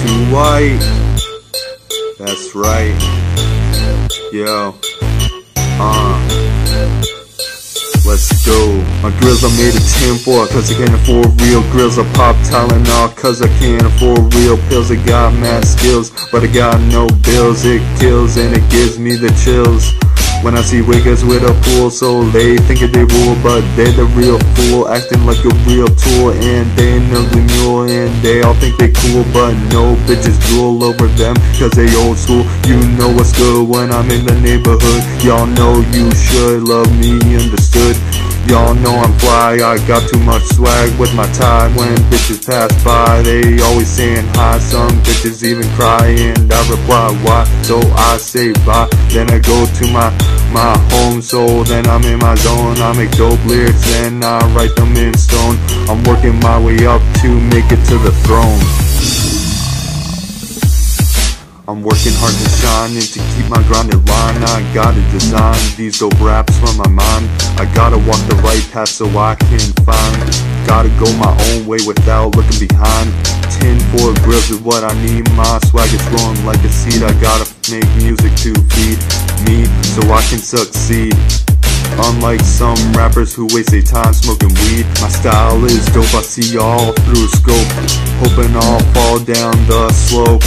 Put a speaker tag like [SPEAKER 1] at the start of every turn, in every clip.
[SPEAKER 1] Too white. That's right. Yo. Uh. Let's go. My grills I made a tin foil cause I can't afford real grills. I pop Tylenol cause I can't afford real pills. I got mad skills, but I got no bills. It kills and it gives me the chills. When I see wiggers with a pool so they thinking they rule But they're the real fool acting like a real tool And they an ugly mule and they all think they cool But no bitches drool over them cause they old school. You know what's good when I'm in the neighborhood. Y'all know you should love me understood Y'all know I'm fly, I got too much swag with my tie When bitches pass by, they always saying hi Some bitches even cry and I reply why? So I say bye, then I go to my my home So then I'm in my zone, I make dope lyrics Then I write them in stone. I'm working my way up to make it to the throne. I'm working hard to shine and to keep my grounded line. I gotta design. These dope raps from my mind gotta walk the right path so I can find. Gotta go my own way without looking behind. Tin foil grills is what I need. My swag is growing like a seed. I gotta make music to feed me so I can succeed. Unlike some rappers who waste their time smoking weed. My style is dope, I see y'all through scope. Hoping I'll fall down the slope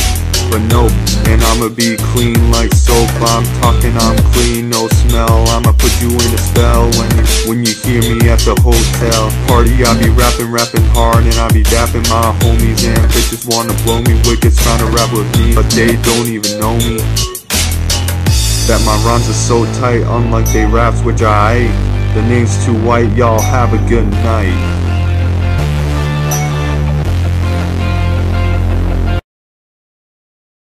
[SPEAKER 1] but nope, I'ma be clean like soap. I'm talking, I'm clean, no smell. I'ma put you in a spell when you when you hear me at the hotel. Party, I be rapping, rapping hard, and I be dapping my homies and bitches wanna blow me. Wickets trying to rap with me, but they don't even know me. That my rhymes are so tight, unlike they raps, which I hate. The name's too white, y'all have a good night.